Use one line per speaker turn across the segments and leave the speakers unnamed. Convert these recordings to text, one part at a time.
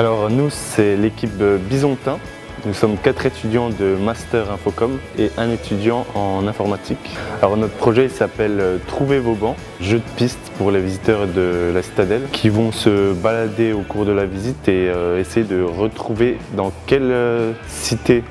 Alors nous, c'est l'équipe Bisontin. Nous sommes quatre étudiants de Master Infocom et un étudiant en informatique. Alors notre projet s'appelle Trouver vos bancs, jeu de piste pour les visiteurs de la citadelle qui vont se balader au cours de la visite et euh, essayer de retrouver dans quelle euh, cité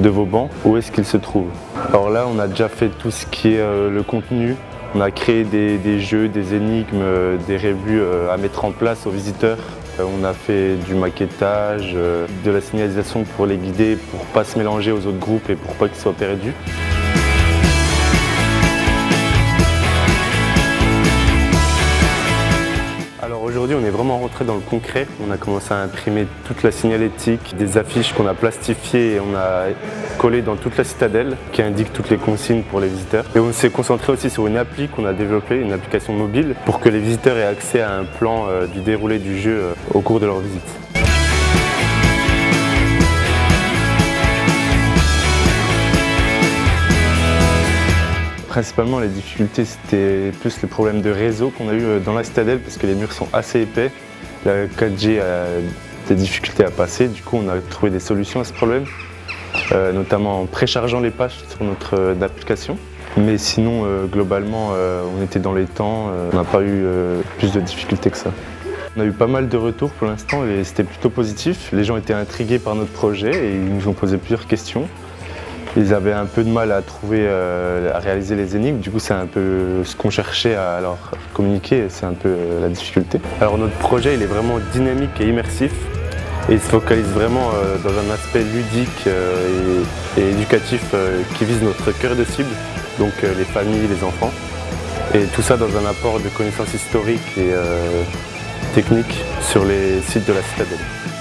de Vauban où est-ce qu'ils se trouvent. Alors là, on a déjà fait tout ce qui est euh, le contenu. On a créé des jeux, des énigmes, des revues à mettre en place aux visiteurs euh, on a fait du maquettage, euh, de la signalisation pour les guider, pour ne pas se mélanger aux autres groupes et pour pas qu'ils soient perdus. On est vraiment rentré dans le concret. On a commencé à imprimer toute la signalétique, des affiches qu'on a plastifiées et on a collé dans toute la citadelle qui indique toutes les consignes pour les visiteurs. Et on s'est concentré aussi sur une appli qu'on a développée, une application mobile, pour que les visiteurs aient accès à un plan euh, du déroulé du jeu euh, au cours de leur visite. Principalement, les difficultés, c'était plus le problème de réseau qu'on a eu euh, dans la citadelle parce que les murs sont assez épais. La 4G a des difficultés à passer, du coup on a trouvé des solutions à ce problème, euh, notamment en préchargeant les pages sur notre euh, application. Mais sinon, globalement, on était dans les temps, on n'a pas eu plus de difficultés que ça. On a eu pas mal de retours pour l'instant et c'était plutôt positif. Les gens étaient intrigués par notre projet et ils nous ont posé plusieurs questions. Ils avaient un peu de mal à trouver, euh, à réaliser les énigmes. Du coup, c'est un peu ce qu'on cherchait à leur communiquer, c'est un peu euh, la difficulté. Alors notre projet, il est vraiment dynamique et immersif. Et il se focalise vraiment euh, dans un aspect ludique et, éducatif qui vise notre cœur de cible, donc les familles, les enfants. Et tout ça dans un apport de connaissances historiques et techniques sur les sites de la citadelle.